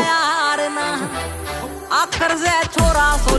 यार ना। आखर से छोरा सो